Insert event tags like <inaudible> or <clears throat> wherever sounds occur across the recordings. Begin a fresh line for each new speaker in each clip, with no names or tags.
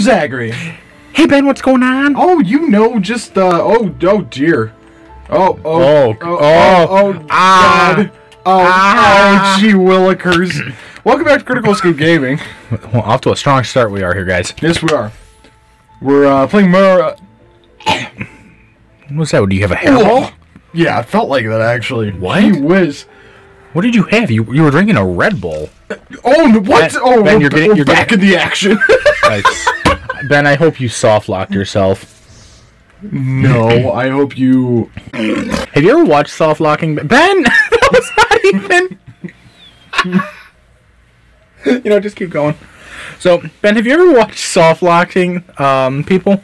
Zachary.
Hey Ben, what's going on?
Oh, you know, just uh, oh, oh dear. Oh, oh,
Oh,
oh,
oh,
oh,
ah,
God. Oh,
ah.
oh, gee willikers. Welcome back to Critical Escape Gaming.
Well, off to a strong start we are here, guys.
Yes, we are. We're uh, playing more. Uh,
What's that? Do you have a hairball?
yeah, it felt like that actually.
What?
Gee whiz.
What did you have? You you were drinking a Red Bull.
Oh, what?
Ben-
oh,
Ben, you're getting- you're
back
getting-
in the action. <laughs>
Nice. Ben, I hope you soft locked yourself.
no, I hope you.
Have you ever watched soft locking? Ben, <laughs> that was not even. you know, just keep going. So, Ben, have you ever watched soft locking um, people?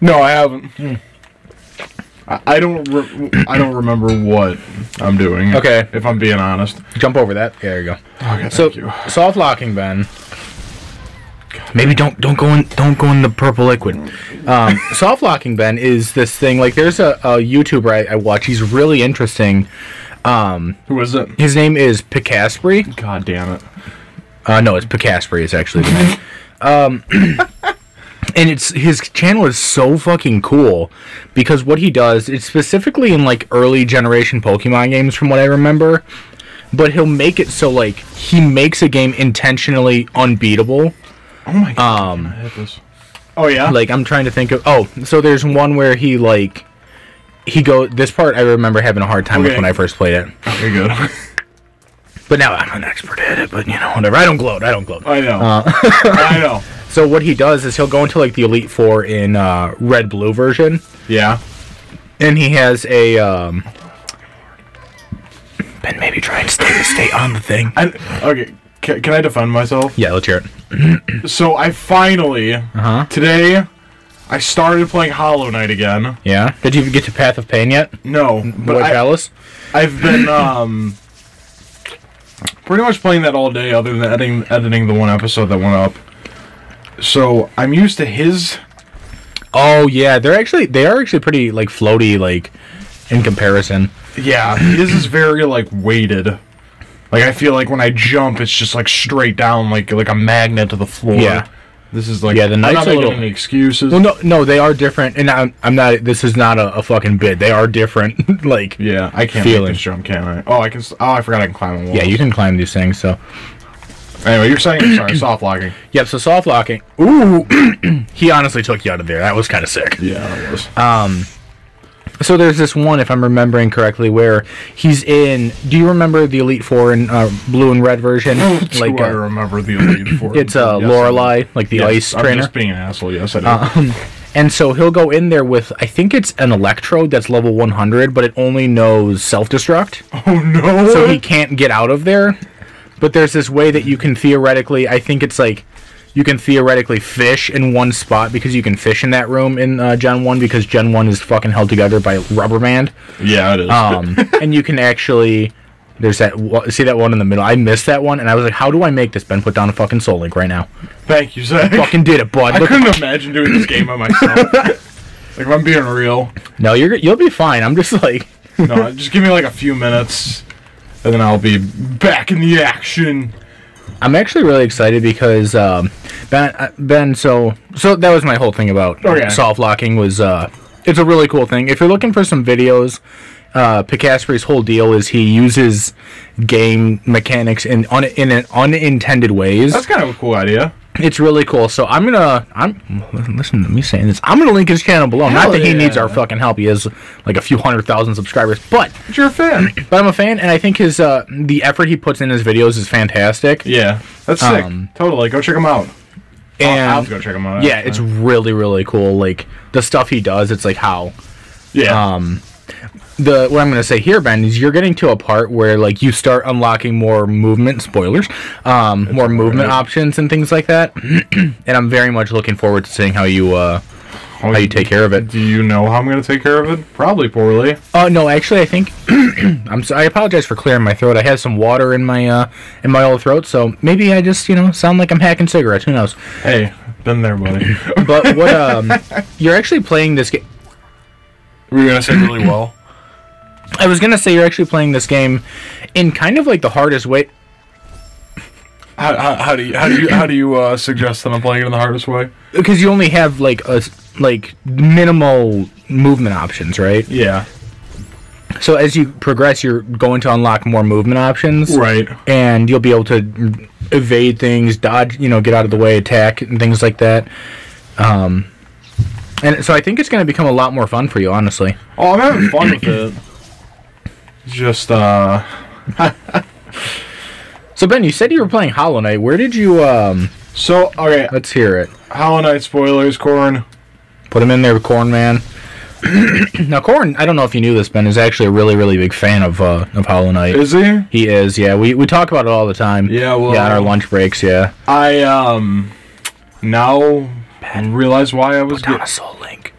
No, I haven't. I, I don't. Re- I don't remember what I'm doing.
Okay.
If I'm being honest.
Jump over that. There you go.
Okay,
So,
thank you.
soft locking, Ben. Maybe don't don't go in don't go in the purple liquid. Um, <laughs> soft locking, Ben, is this thing like there's a, a YouTuber I, I watch. He's really interesting. Um,
Who is it?
his name is Pikasprey.
God damn it.
Uh, no, it's Pikasprey. It's actually the name. <laughs> Um, <coughs> and it's his channel is so fucking cool because what he does, it's specifically in like early generation Pokemon games, from what I remember. But he'll make it so like he makes a game intentionally unbeatable.
Oh my god.
Um,
I hit this. Oh yeah.
Like I'm trying to think of. Oh, so there's one where he like he go. This part I remember having a hard time with when I first played it.
Very good. <laughs>
But now I'm an expert at it. But you know, whatever. I don't gloat. I don't gloat.
I know.
Uh, <laughs>
I know. <laughs>
So what he does is he'll go into like the Elite Four in uh, red blue version,
Yeah.
and he has a um. Ben, maybe try and stay stay on the thing.
I, okay. Can, can I defend myself?
Yeah, let's hear it. <clears throat>
So I finally
Uh huh.
today I started playing Hollow Knight again.
Yeah. Did you get to Path of Pain yet?
No,
But
but I,
Palace.
I've been <clears throat> um pretty much playing that all day, other than editing editing the one episode that went up. So I'm used to his.
Oh yeah, they're actually they are actually pretty like floaty like in comparison.
Yeah, his is very like weighted. Like I feel like when I jump, it's just like straight down, like like a magnet to the floor.
Yeah.
This is like
Yeah, the
not
are go-
any excuses.
Well, no, no, they are different, and I'm, I'm not. This is not a, a fucking bid. They are different. <laughs> like, yeah.
Yeah, I can't
Feeling.
make this jump, can I? Oh, I can. Oh, I forgot I can climb walls.
you can climb these things. So,
Anyway, you're saying sorry, soft locking. <clears throat>
yep. So soft locking. Ooh, <clears throat> he honestly took you out of there. That was kind of sick.
Yeah, that was.
Um, so there's this one, if I'm remembering correctly, where he's in. Do you remember the Elite Four in uh, blue and red version? <laughs>
like
uh,
I remember the elite <clears throat> four.
it's uh,
Yes,
Lorelei, like the
do.
ice
Yes, I'm
trainer.
just being an asshole. Yes, I do.
Um, and so he'll go in there with, I think it's an electrode that's level 100, but it only knows self destruct. <laughs>
oh no!
So he can't get out of there. But there's this way that you can theoretically, I think it's like, you can theoretically fish in one spot because you can fish in that room in uh, Gen 1 because Gen 1 is fucking held together by rubber band.
yeah, it is.
Um, <laughs> and you can actually. There's that. See that one in the middle? I missed that one, and I was like, "How do I make this?" Ben, put down a fucking Soul Link right now.
Thank you, Zach.
Fucking did it, bud.
I
Look-
couldn't imagine doing this game by <laughs> myself. like if I'm being real,
no, you're you'll be fine. I'm just like,
no, just give me like a few minutes, and then I'll be back in the action.
I'm actually really excited because um, Ben, uh, Ben. So, so that was my whole thing about
Okay.
soft locking. Was uh, it's a really cool thing. If you're looking for some videos, uh, whole deal is he uses game mechanics in un, in an unintended ways.
That's kind of a cool idea.
It's really cool. So I'm gonna I'm listen to me saying this. I'm gonna link his channel below. Not
Hell
that he needs our fucking help. He has like a few hundred thousand subscribers, but
But you're a fan. <clears throat>
but I'm a fan, and I think his uh the effort he puts in his videos is fantastic.
yeah, that's sick.
Um,
totally, go check him out.
And
I'll have to go check him out.
yeah, it's really really cool. Like the stuff he does, it's like how
yeah.
um the what I'm gonna say here, Ben, is you're getting to a part where like you start unlocking more movement spoilers, um, more movement
alright.
options and things like that. <clears throat> and I'm very much looking forward to seeing how you uh how you take care of it.
Do you know how I'm gonna take care of it? Probably poorly.
Oh no, actually, I think <clears throat> I'm. So, I apologize for clearing my throat. I had some water in my uh in my old throat, so maybe I just you know sound like I'm hacking cigarettes. Who knows?
Hey, been there, buddy.
But what <laughs> um, you're actually playing this game.
Were you gonna say really <clears throat> well?
I was gonna say you're actually playing this game in kind of like the hardest way.
How, how, how do you how do you how do you uh, suggest that I'm playing it in the hardest way?
Because you only have like a like minimal movement options, right?
Yeah.
So as you progress, you're going to unlock more movement options,
Right.
and you'll be able to evade things, dodge, you know, get out of the way, attack, and things like that. Um, and so I think it's going to become a lot more fun for you, honestly.
Oh, I'm having fun with it. Just uh, <laughs>
So Ben, you said you were playing Hollow Knight. Where did you? Um,
so okay.
let's hear it.
Hollow Knight spoilers, Corn.
Put him in there, Corn Man. <coughs> now, Corn, I don't know if you knew this, Ben, is actually a really, really big fan of uh, of Hollow Knight.
Is he?
he is, yeah. We we talk about it all the time.
Yeah, well-
yeah, on our lunch breaks, yeah.
I um now realize why I was.
Down
Get-
a soul link.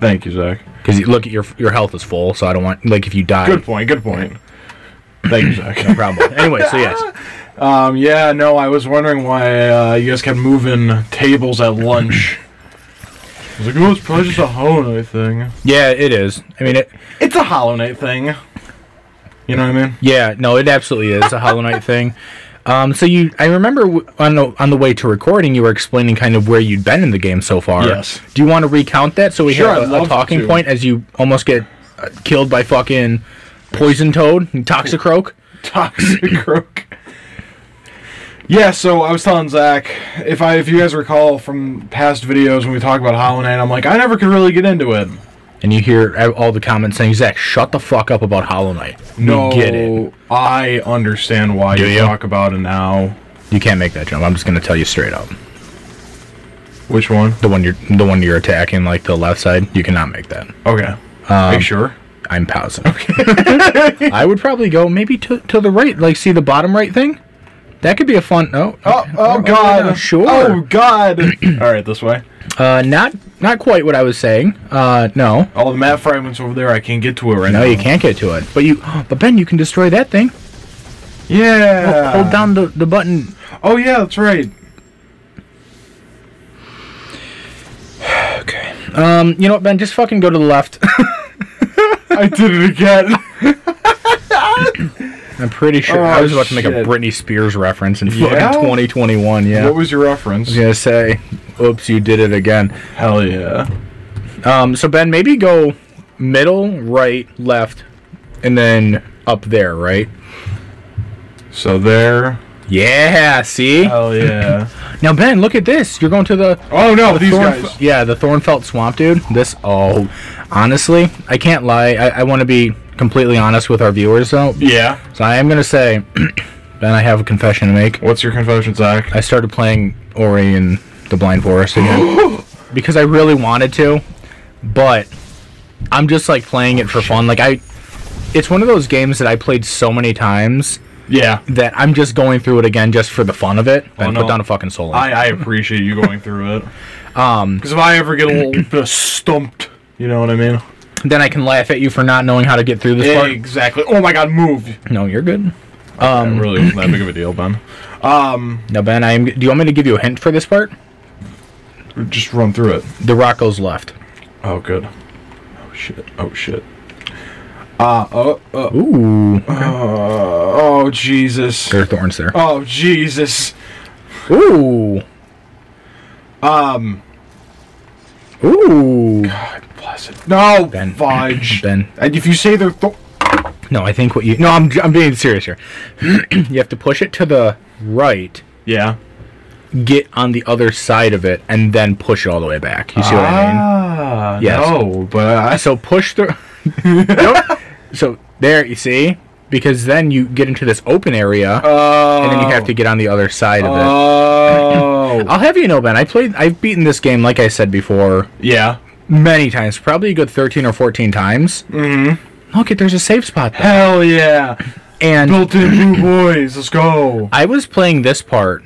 Thank you, Zach.
Because you look at your your health is full, so I don't want like if you die.
Good point. Good point. Thank you, Zach.
No problem. anyway, so yes, <laughs>
Um, yeah, no, I was wondering why uh, you guys kept moving tables at lunch. <clears throat> I was like, oh, it's probably just a Hollow Knight thing.
yeah, it is. I mean, it.
It's a Hollow Knight thing. You know what I mean?
Yeah, no, it absolutely is a Hollow Knight <laughs> thing. Um, so you, I remember on the on the way to recording, you were explaining kind of where you'd been in the game so far.
Yes.
Do you want to recount that so we
Sure,
have a, a talking
to.
point as you almost get uh, killed by fucking poison toad and toxicroak? <laughs>
Toxic Croak. Yeah, so I was telling Zach, if I if you guys recall from past videos when we talk about Hollow Knight, I'm like, I never could really get into it.
And you hear all the comments saying, "Zach, shut the fuck up about Hollow Knight." We
No,
get it.
I understand why you,
you?
talk about it now.
You can't make that jump. I'm just gonna tell you straight up.
Which one?
The one you're the one you're attacking, like the left side, you cannot make that.
Okay. Are you um, sure?
I'm pausing. Okay. <laughs> I would probably go maybe to to the right, like see the bottom right thing. That could be a fun. Oh,
Oh, oh, oh, oh God!
yeah, sure.
Oh God! <clears throat> All right, this way.
Uh, not not quite what I was saying. Uh, no,
All the map fragments over there. I can't get to it right
no,
now.
No, you can't get to it. But you, <gasps> but Ben, you can destroy that thing.
Yeah.
Hold down the the button.
Oh yeah, that's right. <sighs>
Okay. Um, you know what, Ben? Just fucking go to the left. <laughs>
I did it again. <laughs>
I'm pretty sure
Oh,
I was about to make a. Britney Spears reference in
Yeah?
fucking 2021. Yeah.
What was your reference?
I was gonna say, oops, you did it again.
Hell yeah.
Um, so Ben, maybe go middle, right, left, and then up there, right?
So there.
Yeah. See.
Hell yeah. <laughs>
Now Ben, look at this. You're going to the
oh no, these
Thornf-
guys.
yeah, the Thornfelt Swamp, dude. This, oh, honestly, I can't lie. I, I want to be completely honest with our viewers, though.
Yeah.
So I am gonna say, <clears throat> Ben, I have a confession to make.
What's your confession, Zach?
I started playing Ori and the Blind Forest again <gasps> because I really wanted to, but I'm just like playing it for fun. Like I, it's one of those games that I played so many times
Yeah.
that I'm just going through it again just for the fun of it. Ben,
Oh, no.
put down a fucking soul.
I, I appreciate you going through it. <laughs> Um, because if I ever get a little bit stumped, you know what I mean?
Then I can laugh at you for not knowing how to get through this part.
Exactly. Oh my God, move.
No, you're good.
Um, it really wasn't that big of a deal, Ben. <clears throat> Um,
Now, Ben, I am. Do you want me to give you a hint for this part?
just run through it.
The rock goes left.
Oh, good. Oh shit. Oh shit. Uh, oh, uh,
Ooh,
uh, oh Jesus.
there are thorns there.
Oh Jesus.
Ooh,
Um,
ooh.
God No,
Ben.
fudge. <clears throat>
Ben.
And if you say they're th-
No, I think what you. No, I'm. I'm being serious here. <clears throat> you have to push it to the right,
yeah.
get on the other side of it, and then push it all the way back. You see what I mean?
Ah,
Yes.
no, but I.
So push the. <laughs> Nope. So there, you see, because then you get into this open area,
Oh.
and then you have to get on the other side of it.
Oh. <clears throat>
I'll have you know, Ben. I played. I've beaten this game, like I said before,
yeah.
Many times. Probably a good thirteen or fourteen times.
Mm-hmm.
Look, there's a safe spot there.
Hell yeah.
And
Built-in new boys. Let's go.
I was playing this part,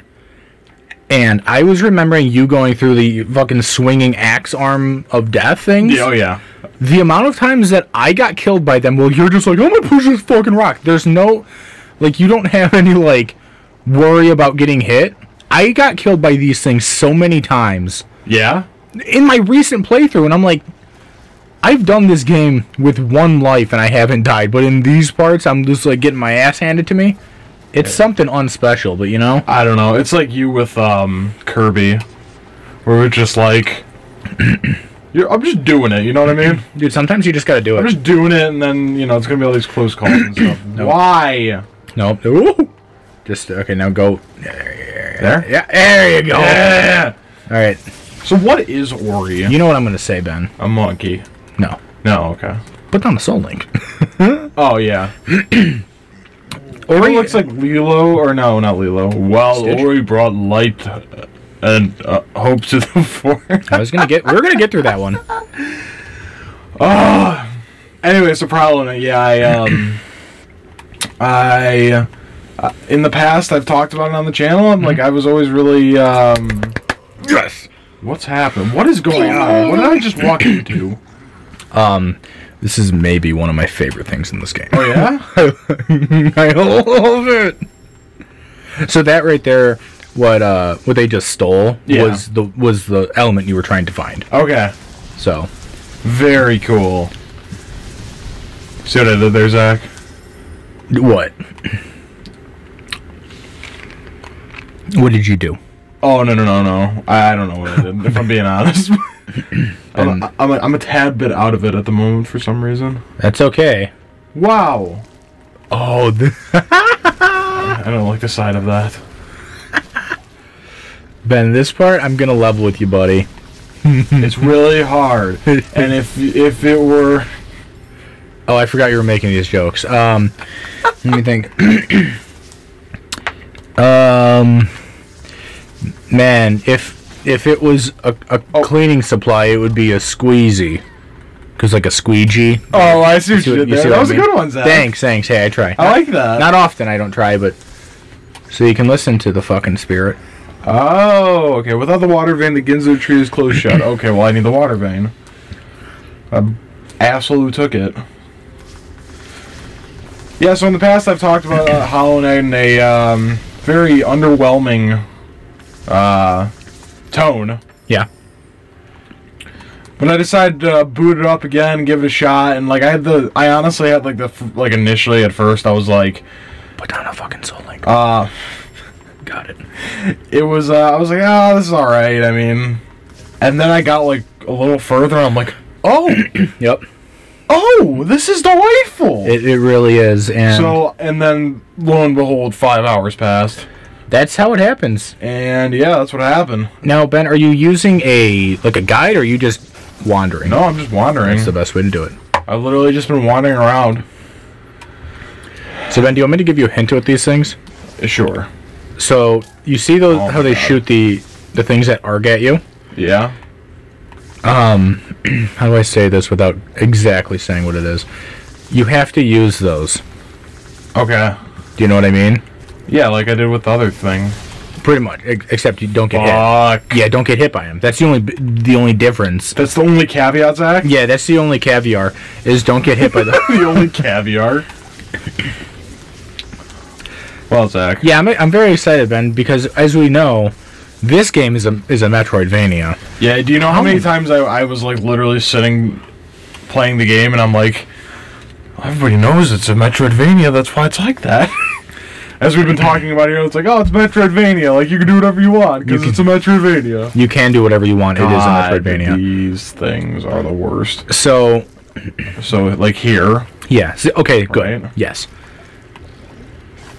and I was remembering you going through the fucking swinging axe arm of death things.
Yeah, oh yeah.
The amount of times that I got killed by them, well, you're just like, I'm gonna push this fucking rock. There's no, like, you don't have <laughs> any like worry about getting hit. I got killed by these things so many times
Yeah.
In my recent playthrough, and I'm like, I've done this game with one life and I haven't died, but in these parts, I'm just like getting my ass handed to me. It's something unspecial, but you know,
I don't know. It's like you with um Kirby, where we're just like, <clears throat> you're, I'm just doing it. You know what I mean?
dude. Sometimes you just gotta do it.
I'm just doing it, and then you know it's gonna be all these close calls and stuff. <clears throat> Why?
No, Ooh. just okay. Now go.
There.
Yeah, there you go.
Yeah.
All right,
So what is Ori?
you know what I'm gonna say, Ben?
A monkey?
No,
No. Okay.
put down the Soul Link. <laughs>
Oh yeah. <clears throat>
Ori
Ori looks like Lilo, or no, not Lilo. Well,
Stitch?
Ori brought light and uh, hope to the <laughs> forest.
I was gonna get. We're gonna get through that one.
Oh. <laughs> Anyway, so problem. Yeah, I um, <clears throat> I uh, in the past I've talked about it on the channel. I'm like I was always really um.
Yes.
What's happened? What is going on? What did I just walk into? <clears throat>
Um, this is maybe one of my favorite things in this game.
Oh yeah. <laughs>
I love it. So that right there, what uh, what they just stole
Yeah.
was the was the element you were trying to find.
Okay.
So
Very cool. See what I did there, Zach?
what? What did you do?
Oh no no no no! I, don't know what I did. If I'm being honest, <laughs> I'm, a, I'm, a, I'm a tad bit out of it at the moment for some reason.
That's okay.
Wow,
Oh,
I don't like the side of that. <laughs>
Ben, this part I'm gonna level with you, buddy. <laughs>
It's really hard, and if if it were
Oh, I forgot you were making these jokes. Um, let me think. <clears throat> um, man, if if it was a, a
Oh.
cleaning supply, it would be a squeezy. Cause like a squeegee.
oh, I see what you did
you
there. That
what I
was a good one, Zach.
Thanks, thanks. Hey, I try.
I like that.
Not often. I don't try, but so you can listen to the fucking spirit.
Oh, okay. Without the water vein, the Ginso tree is closed shut. <coughs> Okay, well, I need the water vein. A asshole who took it. Yeah, so in the past, I've talked about uh, Hollow Knight in a um, very underwhelming uh, tone.
Yeah.
But I decided to boot it up again give it a shot, and like I had the, I honestly had like the, like initially at first I was like,
Put down a fucking soul link.
uh,
Got it.
it was uh, I was like, oh, this is all right. I mean, and then I got like a little further. I'm like, oh, <coughs>
Yep.
oh, this is delightful.
It, it really is, and
so, and then lo and behold, five hours passed,
that's how it happens.
and yeah, that's what happened.
Now, Ben, are you using a like a guide, or are you just wandering?
No, I'm just wandering.
That's the best way to do it.
I've literally just been wandering around.
So Ben, do you want me to give you a hint with these things?
Sure.
So you see those
Oh
how they
God.
shoot the the things that arg at you?
Yeah.
Um, <clears throat> how do I say this without exactly saying what it is? You have to use those.
Okay.
Do you know what I mean?
Yeah, like I did with the other thing.
Pretty much, except you don't get hit. Yeah, don't get hit by him. That's the only the only difference.
That's the only caveat, Zach.
Yeah, that's the only caviar is don't get hit by the. <laughs>
the only caviar. Well, Zach.
yeah, I'm I'm very excited, Ben, because as we know, this game is a is a Metroidvania.
Yeah, do you know how many oh. times I, I was like literally sitting playing the game and I'm like, everybody knows it's a Metroidvania, that's why it's like that. <laughs> As we've been talking about here, it's like, oh, it's Metroidvania, like you can do whatever you want because it's a Metroidvania.
You can do whatever you want. it is a Metroidvania.
These things are the worst.
So
So, like here,
yeah, so- okay, good.
Right.
Yes.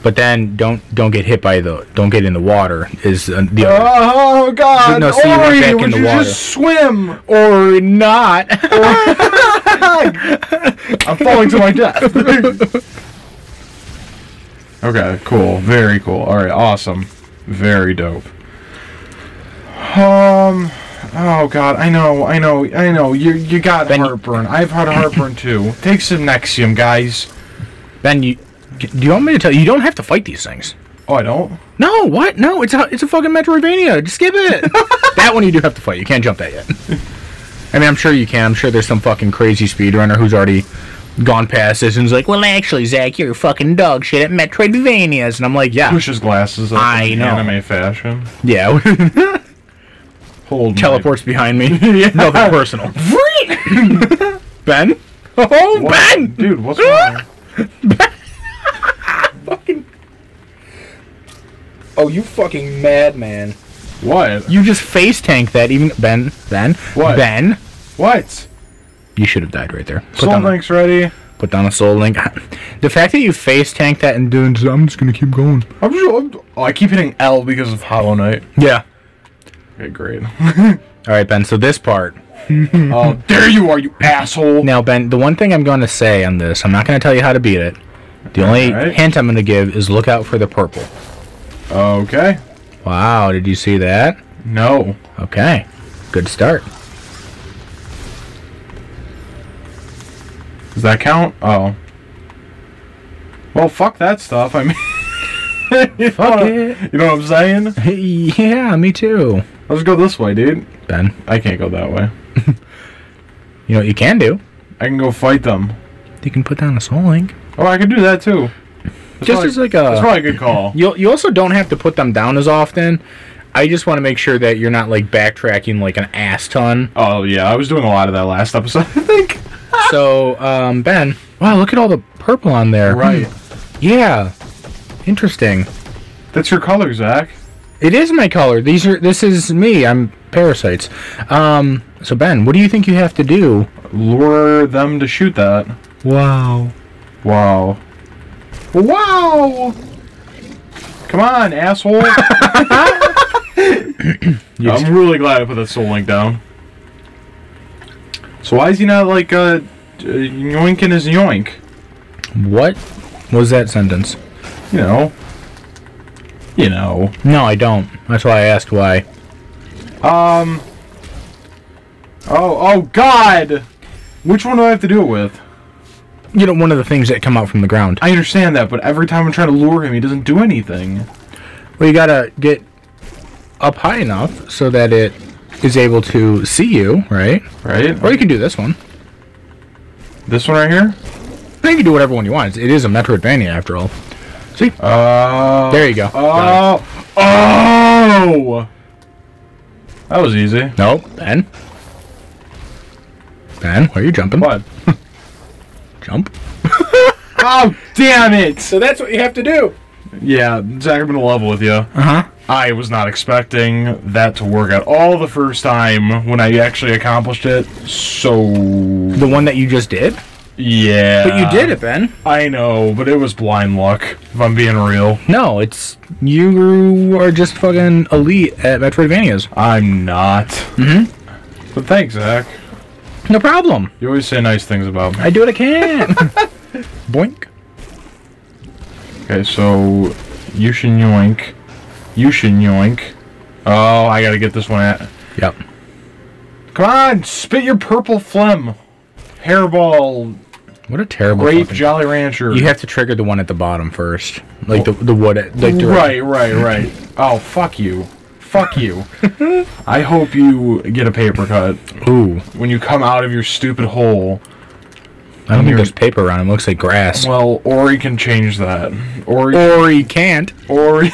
But then don't don't get hit by the don't get in the water is uh, the other.
Oh God!
No, see, you went
Ori,
back in
would
the
you
water.
just swim?
or not. <laughs>
I'm falling to my death. <laughs> okay, cool. Very cool. All right, awesome. Very dope. Um. Oh God, I know, I know, I know. You you got
Ben-
heartburn. I've had heartburn <coughs> too. Take some Nexium, guys.
Ben, you do you want me to tell you? You don't have to fight these things.
Oh, I don't.
No, what? No, it's a it's a fucking Metroidvania. Just skip it. <laughs> that one you do have to fight. You can't jump that yet. I mean, I'm sure you can. I'm sure there's some fucking crazy speedrunner who's already gone past this and is like, "Well, actually, Zach, you're a fucking dog shit at Metroidvanias," and I'm like, "Yeah,
Push his glasses up
I
in
know.
anime fashion.
yeah." <laughs>
Hold my-
Teleports behind me. <laughs>
Yeah.
Nothing personal. <laughs> ben. Oh,
What?
Ben.
dude, what's wrong?
Oh, you fucking madman.
What?
You just face tank that even Ben, Ben,
What?
Ben.
What?
You should have died right there. Put
Soul Link's ready.
put down a soul link. <laughs> The fact that you face tank that and doing, I'm just gonna keep going.
I'm just. I'm, oh, I keep hitting L because of Hollow Knight.
Yeah.
Okay, great. <laughs>
All right, Ben. So this part. <laughs>
oh, there you are, you asshole.
Now, Ben, the one thing I'm going to say on this, I'm not going to tell you how to beat it. The only
Alright.
hint I'm going to give is look out for the purple.
Okay.
Wow, did you see that?
No.
Okay, good start.
Does that count? Oh. Well, fuck that stuff. I mean. <laughs> you
Fuck
know,
it.
You know what I'm saying?
yeah, me too.
Let's go this way, dude.
Ben,
I can't go that way. <laughs>
you know what you can do?
I can go fight them.
You can put down a soul link.
Oh, I can do that too. That's
Just
probably-
as like a that's
probably a good call.
You you also don't have to put them down as often. I just want to make sure that you're not like backtracking like an ass ton.
Oh yeah, I was doing a lot of that last episode. <laughs> I think.
So, um, Ben, wow, look at all the purple on there.
Right.
Yeah. Interesting.
That's your color, Zach.
It is my color. These are. This is me. I'm parasites. Um. So Ben, what do you think you have to do?
Lure them to shoot that.
Wow.
Wow. Wow. Come on, asshole. <laughs> <laughs> I'm really glad I put that soul link down. So why is he not like uh, uh yoinking his yoink?
What was that sentence?
You know. You know.
No, I don't. That's why I asked why.
Um. Oh, oh God! Which one do I have to do it with?
You know, one of the things that come out from the ground.
I understand that, but every time I'm trying to lure him, he doesn't do anything.
Well, you gotta get up high enough so that it is able to see you, right?
Right?
Or you can do this one.
This one right here?
I think you can do whatever one you want. It is a Metroidvania after all. See?
Uh.
There you go.
Oh. Oh! That was easy.
No, Ben. Ben, where are you jumping?
What? <laughs>
Jump. <laughs>
Oh, damn it!
So that's what you have to do.
Yeah, Zach, I'm gonna level with you.
Uh huh.
I was not expecting that to work at all the first time when I actually accomplished it. So.
The one that you just did?
Yeah.
But you did it, Ben.
I know, but it was blind luck, if I'm being real.
No, it's you are just fucking elite at Metroidvanias.
I'm not.
Mm-hmm.
But thanks, Zach.
No problem.
You always say nice things about me.
I do what I can. <laughs> Boink.
Okay, so you should yoink. You should yoink. Oh, I gotta get this one at.
Yep.
Come on, spit your purple phlegm. Hairball,
What a terrible.
grape,
fucking-
Jolly Rancher.
You have to trigger the one at the bottom first, like the the wood. Like the,
right, right, right. Oh, fuck you. Fuck you. <laughs> I hope you get a paper cut
Ooh,
when you come out of your stupid hole.
I don't think there's paper around. It looks like grass.
Well, Ori can change that. Ori,
Or you can't.
Ori,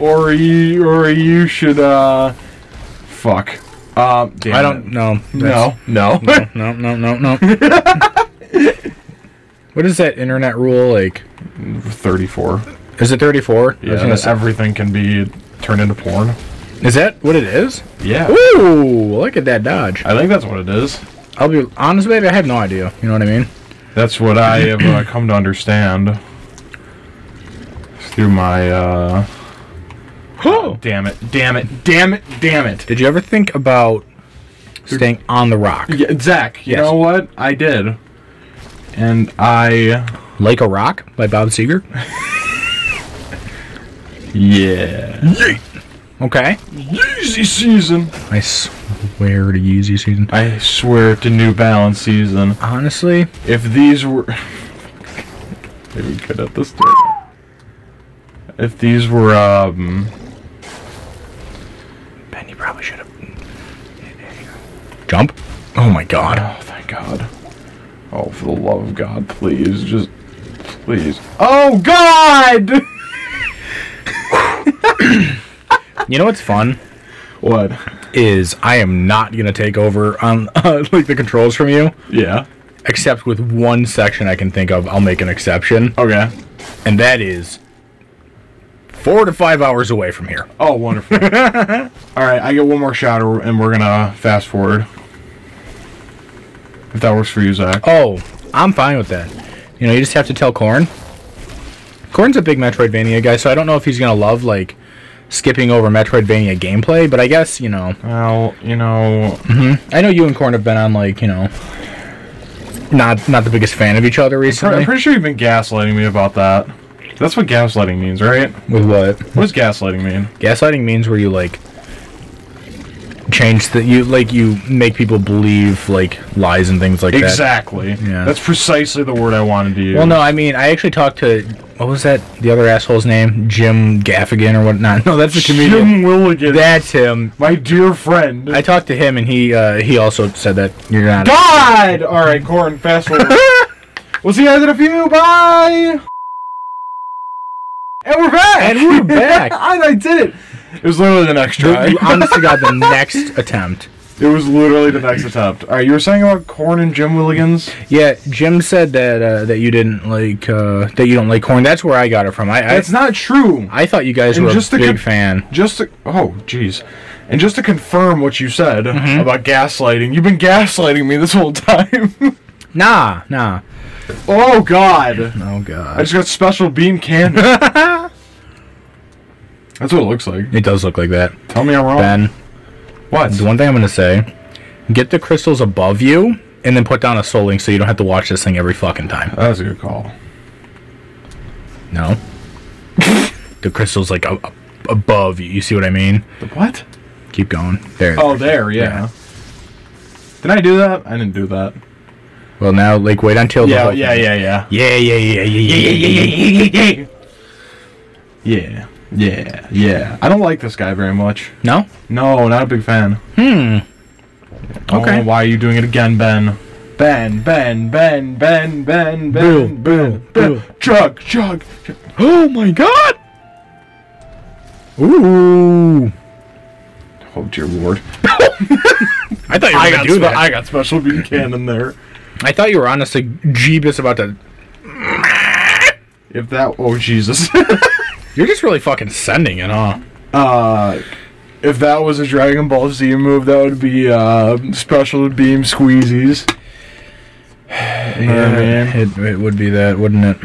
Ori, Ori, you should, uh, fuck. Um, damn
I don't know. <laughs>
No, no.
No, no, no, no, <laughs> no. what is that internet rule like?
34.
Is it 34?
Yeah, everything can be turned into porn.
Is that what it is?
Yeah.
Ooh, look at that dodge.
I think that's what it is.
I'll be honest, baby. I have no idea. You know what I mean?
That's what I have uh, come to understand through my, uh... <gasps>
Oh.
Damn it, damn it, damn it, damn it.
Did you ever think about staying on the rock,
Yeah, Zach, you
Yes.
know what? I did. And I...
like a rock by Bob Seger? <laughs>
Yeah.
Okay.
Yeezy season.
I swear to Yeezy season.
I swear to New Balance season.
Honestly,
If these were... Maybe could at this story. If these were, um...
Ben, you probably should have. Jump. Oh my god.
Oh, thank God. Oh, for the love of God, please, just... Please. Oh, God! <coughs>
You know what's fun
what?
Is I am not gonna take over on <laughs> uh, like the controls from you,
Yeah.
except with one section I can think of. I'll make an exception,
Okay.
and that is four to five hours away from here.
Oh, wonderful. <laughs> All right, I get one more shot, or- and we're gonna fast forward. If that works for you, Zach.
Oh, I'm fine with that. You know, you just have to tell Corn. Corn's a big Metroidvania guy, so I don't know if he's gonna love like skipping over Metroidvania gameplay, but I guess you know.
Well, you know, mm-hmm.
I know you and Corn have been on like you know, not not the biggest fan of each other recently.
I'm pretty sure you've been gaslighting me about that. That's what gaslighting means, right?
With what?
What does gaslighting mean?
Gaslighting means where you like change the you like you make people believe like lies and things like that.
Exactly.
Yeah.
That's precisely the word I wanted to use.
Well, no, I mean I actually talked to what was that the other asshole's name? Jim Gaffigan or whatnot. <laughs> No, that's a comedian.
Jim Willigan.
That's him.
my dear friend.
I talked to him and he uh, he also said that you're not.
God! All right, Corin, fast forward. <laughs> we'll see you guys in a few. Bye. And we're back.
And we're back. <laughs>
I, I did it. It was literally the next try.
The, honest to God, the next attempt.
it was literally the next attempt. All right, you were saying about Corn and Jim Willigans.
Yeah, Jim said that uh, that you didn't like uh, that you don't like corn. That's where I got it from. I I,
That's not true.
I thought you guys
And
were
just
a big
con-
fan.
Just to, oh, jeez. And just to confirm what you said
Mm-hmm.
about gaslighting, you've been gaslighting me this whole time. <laughs>
Nah, nah.
oh God!
Oh God.
I just got special bean candy. <laughs> That's what it looks like.
It does look like that.
Tell me I'm wrong.
Ben,
What?
the one thing I'm gonna say: get the crystals above you, and then put down a soul link so you don't have to watch this thing every fucking time.
That's a good call.
No. <laughs> the crystals like a, a- above you. You see what I mean?
The what?
Keep going. There.
Oh, there, yeah. Did I do that? I didn't do that.
Well, now like wait until the
Yeah,
whole
yeah, yeah, yeah.
yeah, yeah, yeah, yeah, yeah, yeah, yeah, yeah, yeah, yeah.
Yeah, yeah, yeah. I don't like this guy very much.
No.
No, not a big fan.
Hmm. Okay.
Oh, why are you doing it again, Ben? Ben, Ben, Ben, Ben, Ben, Ben,
Boo,
Ben,
boo,
Ben.
boo.
Chug, chug, chug.
Oh my god! Ooh.
Oh dear lord. <laughs>
I thought you were
I got,
do that.
I got special bean cannon there.
I thought you were honestly Jeebus about to. <laughs>
If that, oh Jesus. <laughs>
You're just really fucking sending it, huh?
uh, if that was a Dragon Ball Z move, that would be uh, special beam squeezies. Yeah, man.
It, it would be that, wouldn't it?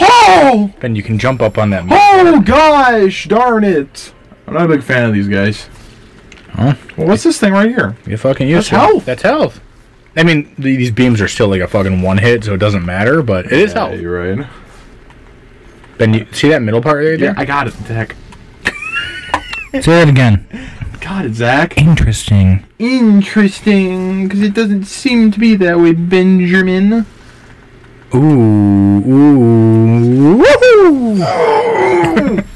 Oh!
Then you can jump up on that.
Oh gosh, darn it! I'm not a big fan of these guys.
Huh?
Well, what's this thing right here?
You fucking use
That's health.
That's health. I mean, these beams are still like a fucking one hit, so it doesn't matter. But it is
Yeah,
health.
You're right.
Ben, you see that middle part right
Yeah. I got it, Zach.
Say it again.
Got it, Zach.
Interesting.
Interesting, because it doesn't seem to be that way, Benjamin.
Ooh, ooh, woohoo! <gasps>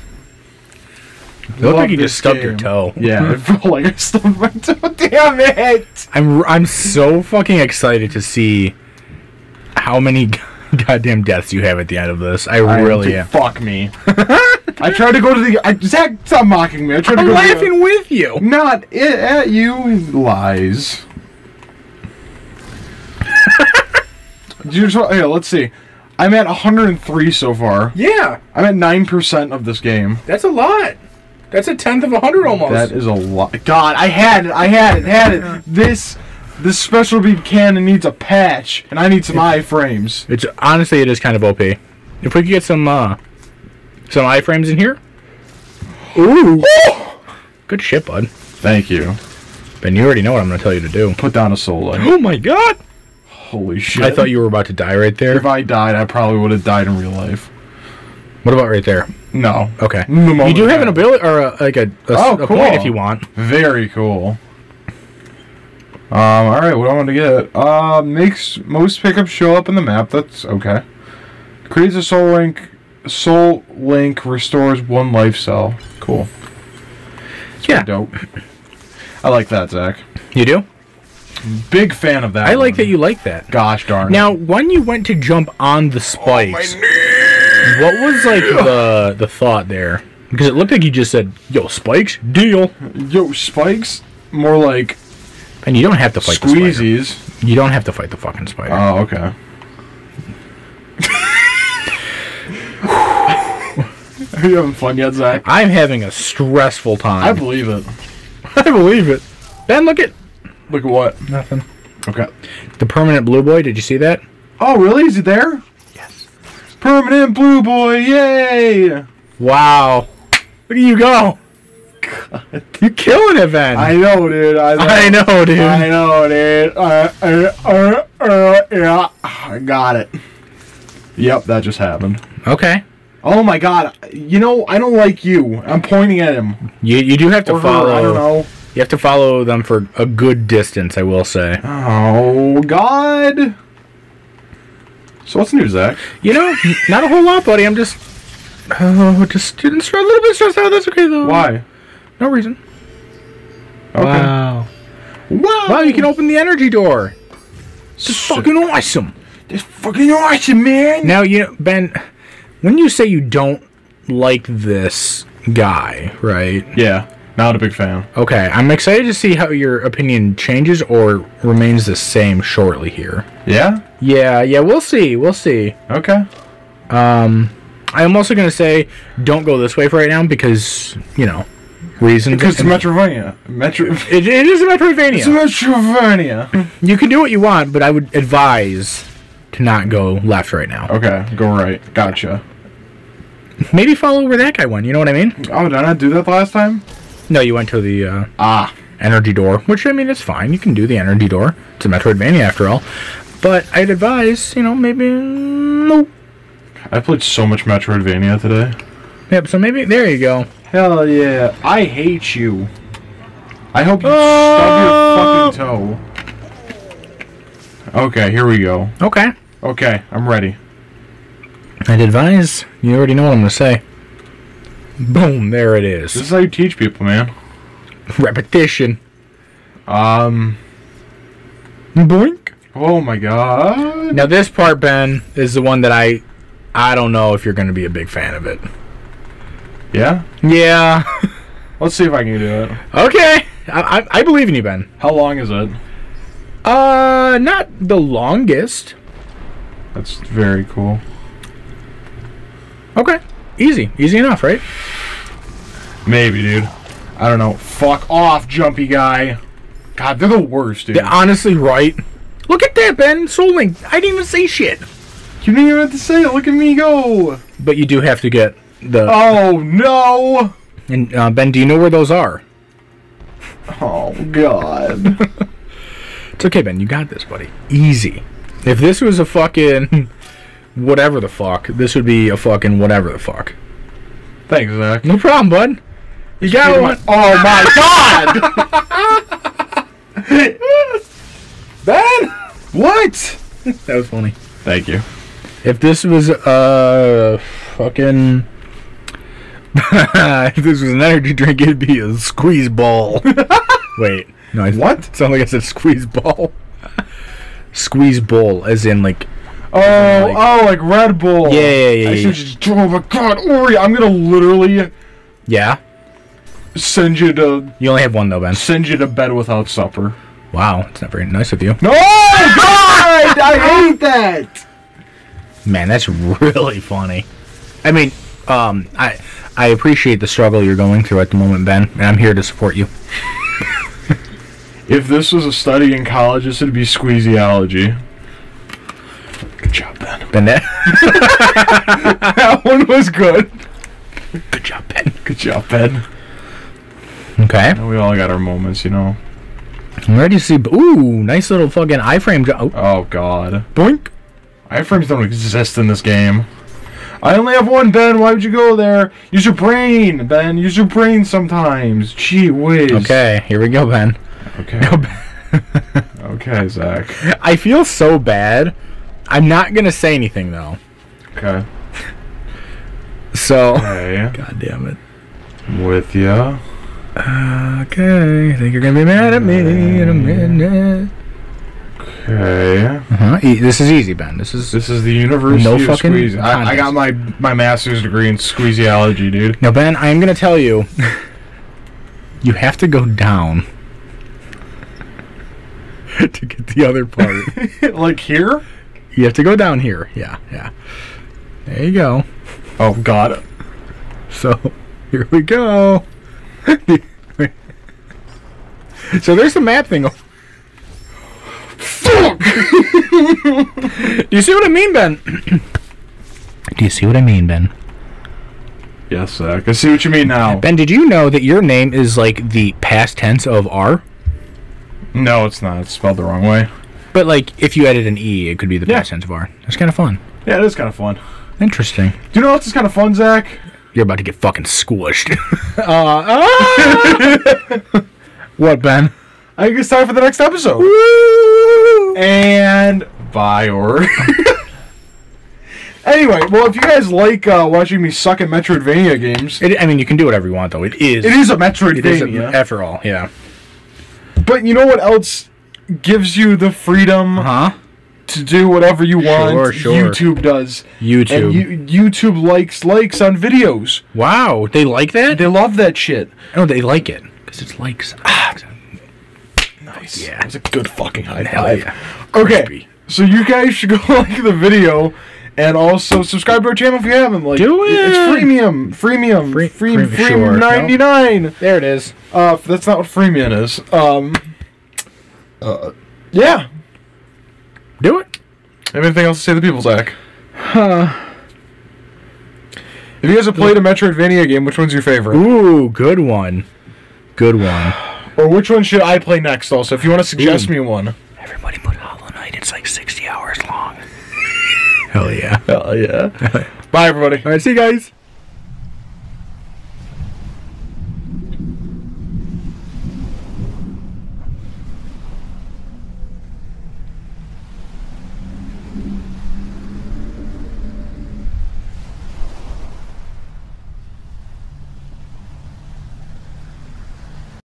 It looked like you just stubbed your toe.
Yeah, it felt like I stubbed my toe. <laughs> Damn it!
I'm I'm so fucking excited to see how many <laughs> goddamn deaths you have at the end of this. I really am.
Fuck me. <laughs> I tried to go to the. I, Zach, stop mocking me. I tried to
I'm
go to the.
laughing with you.
Not i- at you. Lies. <laughs> you just, here, let's see. I'm at 103 so far.
Yeah,
I'm at 9% of this game.
that's a lot. That's a tenth of a hundred almost.
That is a lot. God, I had it. I had it. Had it. This this special beam cannon needs a patch, and I need some iframes.
it's honestly it is kind of OP. If we could get some uh some iframes in here. Ooh. <gasps> Good shit, bud.
Thank you.
Ben, you already know what I'm gonna tell you to do.
Put down a soul light. <gasps>
Oh my god!
Holy shit.
I thought you were about to die right there.
If I died, I probably would have died in real life.
What about right there?
No.
Okay.
The
You do have an ability or a, like a, a,
Oh,
a
cool.
point if you want.
Very cool. Um, alright, what do I want to get? Uh, makes most pickups show up in the map. That's okay. Creates a soul link. Soul link restores one life cell. Cool. It's
Yeah.
dope. I like that, Zach.
You do?
Big fan of that.
I like that you like that.
Gosh darn. it.
Now, when you went to jump on the spikes, what was like <laughs> the the thought there? Because it looked like you just said, "Yo, spikes, deal,"
yo, spikes. More like
and you don't have to fight the spider.
squeezies.
You don't have to fight the fucking spider.
Oh, okay. <laughs> Are you having fun yet, Zach?
I'm having a stressful time.
I
time.
believe it. <laughs>
I believe it. Ben, look at
Look at what?
nothing.
Okay.
The permanent blue boy. Did you see that?
Oh, really? Is he there?
Yes.
Permanent blue boy, yay!
Wow. Look at you go. <laughs> You're killing it, Ben.
I know, dude. I know,
I know, dude.
I know, dude. Uh, uh, uh, uh, yeah, I got it. Yep, that just happened.
Okay.
Oh my god. You know, I don't like you. I'm pointing at him.
You you do have to
Or her,
follow.
I don't know.
You have to follow them for a good distance. I will say.
Oh god. So what's new, Zach?
You know, not a whole lot, buddy. I'm just. Oh, just stressed, a little bit stressed out. That's okay though.
Why?
No reason.
Okay.
Wow.
Wow.
Wow, you can open the energy door. This is
Shit.
fucking awesome.
This fucking awesome, man.
Now, you know, Ben, when you say you don't like this guy, right?
Yeah, not a big fan.
Okay, I'm excited to see how your opinion changes or remains the same shortly here.
Yeah.
Yeah, yeah, we'll see. We'll see.
Okay.
Um, I'm also gonna say don't go this way for right now because you know reasons.
Because it's Metrovania. Metro.
it, it is a Metroidvania.
It's Metrovania.
you can do what you want, but I would advise to not go left right now.
Okay, go right. Gotcha.
Maybe follow where that guy went. You know what I mean?
Oh, did I not do that last time?
No, you went to the uh,
Ah.
energy door, which I mean it's fine. You can do the energy door. It's a Metroidvania after all. But I'd advise, you know, maybe no.
I played so much Metroidvania today.
Yep. So maybe there you go.
Hell yeah. I hate you. I hope you
Oh.
stub your fucking toe. Okay, here we go.
Okay.
Okay, I'm ready.
I'd advise. You already know what I'm gonna say. Boom! There it is.
This
is.
is how you teach people, man.
Repetition.
Um.
Boink.
Oh my god.
Now this part, Ben, is the one that I, I don't know if you're gonna be a big fan of it.
Yeah.
Yeah. <laughs>
Let's see if I can do it.
okay. I, I, I believe in you, Ben.
How long is it?
Uh, not the longest.
That's very cool.
Okay. Easy. Easy enough, right?
Maybe, dude. I don't know. Fuck off, jumpy guy. God, they're the worst, dude.
Yeah, honestly, right. Look at that, Ben. Soul Link. I didn't even say shit.
You didn't even have to say it. Look at me go.
But you do have to get the.
Oh no.
And uh, Ben, do you know where those are?
Oh god. <laughs>
It's okay, Ben. You got this, buddy. Easy. If this was a fucking <laughs> whatever the fuck, this would be a fucking whatever the fuck.
Thanks, Zach.
No problem, bud. You got one.
Oh my <laughs> god. ben. What?
That was funny.
Thank you.
If this was uh fucking <laughs> if this was an energy drink, it'd be a squeeze ball. <laughs> Wait, no, I
What? <laughs>
Sound like I said squeeze ball. squeeze ball, as in like
Oh,
Like-
oh, like Red Bull.
Yeah, yeah, yeah,
I
yeah.
should just. Oh my god, Ori! I'm gonna literally
yeah.
send you to
You only have one though, Ben.
send you to bed without supper.
Wow, it's not very nice of you.
No, God! I hate that.
Man, that's really funny. I mean, um, I I appreciate the struggle you're going through at the moment, Ben, and I'm here to support you.
If this was a study in college, this would be squeezeology. Good job, Ben.
Ben, that, <laughs>
that one was good.
good job, Ben.
Good job, Ben.
Okay,
We all got our moments, you know.
I'm ready to see. Ooh, nice little fucking iframe. Oh,
Oh God,
boink.
iframes don't exist in this game. I only have one, Ben. Why would you go there? Use your brain, Ben. Use your brain sometimes. Gee whiz.
Okay, here we go, Ben.
Okay.
Go <laughs> Ben.
okay, Zach.
I feel so bad. I'm not gonna say anything though.
Okay.
So.
Okay. <laughs>
God damn it.
With ya.
Okay, I think you're gonna be mad at me in a minute.
Okay.
Uh-huh. E- this is easy, Ben. This is
This is the University
No
of
fucking
Squeeze. I, I got my my master's degree in squeezeology, dude.
now, Ben. I am gonna tell you. you have to go down <laughs> to get the other part. <laughs>
like here?
you have to go down here. Yeah, yeah. There you go.
Oh God.
So here we go. <laughs> so there's the map thing.
Fuck!
Do <laughs> you see what I mean, Ben? <clears throat> Do you see what I mean, Ben?
yes, Zak. I see what you mean now.
Ben, did you know that your name is like the past tense of R?
No, it's not. It's spelled the wrong way.
But like, if you added an E, it could be the
Yeah.
past tense of R. That's kind of fun.
Yeah, it is kind of fun.
Interesting.
Do you know what else is kind of fun, Zak?
You're about to get fucking squished. <laughs> <laughs> uh, ah! what, Ben?
I think it's time for the next episode. And bye, or. <laughs> anyway, well, if you guys like uh, watching me suck at Metroidvania games,
It, I mean, you can do whatever you want, though. It is.
it is a
It is,
Metroidvania.
after all. Yeah.
but you know what else gives you the freedom
Huh?
to do whatever you want?
Sure, sure.
YouTube does.
YouTube.
And you, YouTube likes likes on videos.
wow, they like that?
They love that shit.
no, they like it because it's likes.
Nice.
Yeah.
That's a good fucking high
Hell
five.
yeah.
Okay. So you guys should <laughs> go like the video and also subscribe to our channel if you haven't. Like
Do
It's
it.
freemium. Freemium.
Free-
Free,
free-
freemium
sure.
ninety nine.
There it is.
Uh that's not what freemium is. Um uh, yeah.
Do it.
Have anything else to say to the people, Zak? If you guys have played a Metroidvania game, which one's your favorite?
Ooh, good one. Good one.
Or which one should I play next also? If you want to suggest
Ooh.
me one.
Everybody put Hollow Knight. It's like 60 hours long. Hell yeah.
Hell yeah. <laughs> Bye everybody.
All right, see you guys.